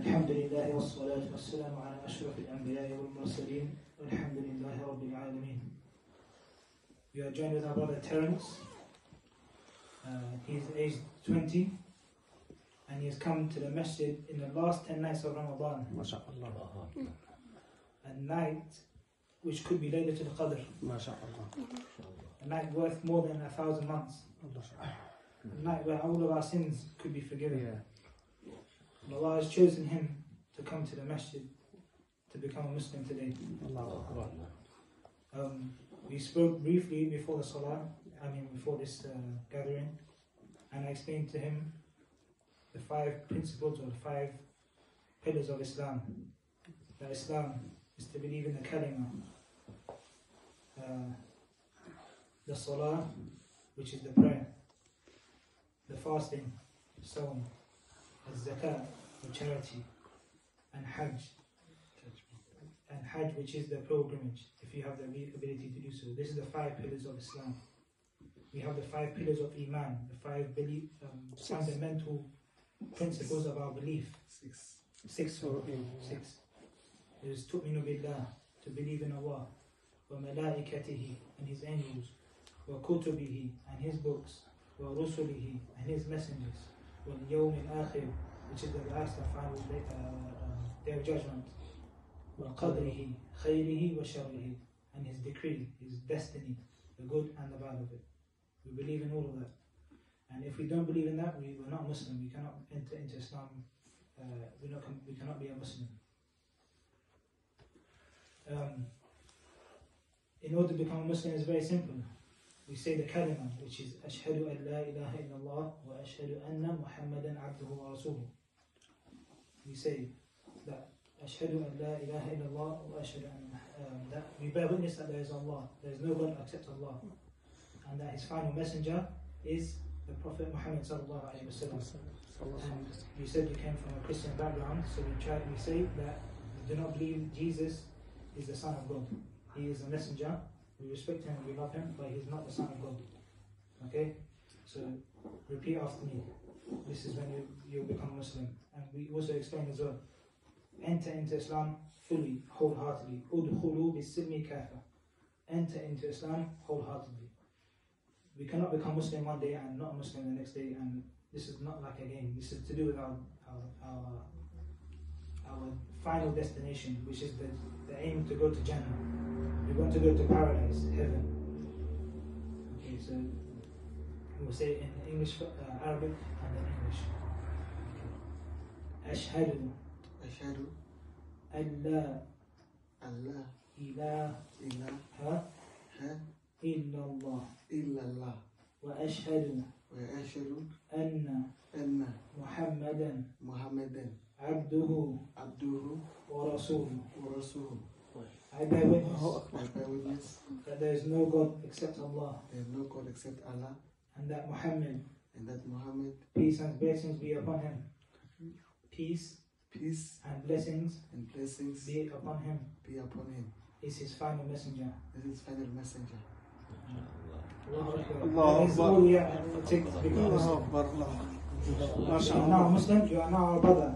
الحمد لله والصلاة والسلام على أشرف الأنبياء والمرسلين والحمد لله رب العالمين We are joined with our brother Terence. Uh, he's aged 20 and he has come to the masjid in the last 10 nights of Ramadan. A night which could be Laylatul Qadr. A night worth more than a thousand months. A night where all of our sins could be forgiven. Yeah. And Allah has chosen him to come to the masjid to become a Muslim today. Um, we spoke briefly before the salah, I mean before this uh, gathering, and I explained to him the five principles or the five pillars of Islam. That Islam is to believe in the kalima, uh, the salah, which is the prayer, the fasting, so, the the charity, and hajj, and Hajj, which is the pilgrimage, if you have the ability to do so. This is the five pillars of Islam. We have the five pillars of Iman, the five belief, um, fundamental principles of our belief. Six. Six or six. There is tu'minu billah, to believe in Allah, wa malaikatihi, and His angels, wa kutubihi, and His books, wa rusulihi, and His messengers, wa yawm al-akhir, which is the last final day, uh, uh, of judgment, and His decree, His destiny, the good and the bad of it. We believe in all of that. And if we don't believe in that, we, we're not Muslim. We cannot enter into Islam uh, we, not, we cannot be a Muslim. Um, in order to become a Muslim, it's very simple. We say the kalima, which is Ashhadu an la ilaha illallah wa ashhadu anna Muhammadan abduhu wa rasuluh. We say that Ashhadu an la ilaha illallah wa ashhadu um, that we bear witness that there is Allah, there is no God except Allah, and that His final messenger is the Prophet Muhammad sallallahu alaihi wasallam. And you said you came from a Christian background, so we try we say that we do not believe Jesus is the Son of God. He is a messenger. We respect him and we love him, but he's not the Son of God. Okay? So repeat after me. This is when you, you become Muslim. And we also explain as well. Enter into Islam fully, wholeheartedly. Udkhulu bis-silmi kafa. Enter into Islam wholeheartedly. We cannot become Muslim one day and not Muslim the next day and this is not like a game. This is to do with our our, our, our final destination, which is the, the aim to go to Jannah. We want to go to paradise, heaven. Okay, so we'll say in English, uh, Arabic, and then English. أشهد أشهد أن لا أن لا إله إله إلا الله إلا الله وأشهد وأشهد أن أن محمدا محمدا عبده عبده ورسوله. ورسوله I bear witness I bear witness that there is no God except Allah, there is no God except Allah and that Muhammad. And that Muhammad. Peace and blessings be upon him. Peace peace and blessings and blessings be upon him. be upon him. Is his final messenger. Is his final messenger. Allah Akbar. Allah now Muslim you are now our brother.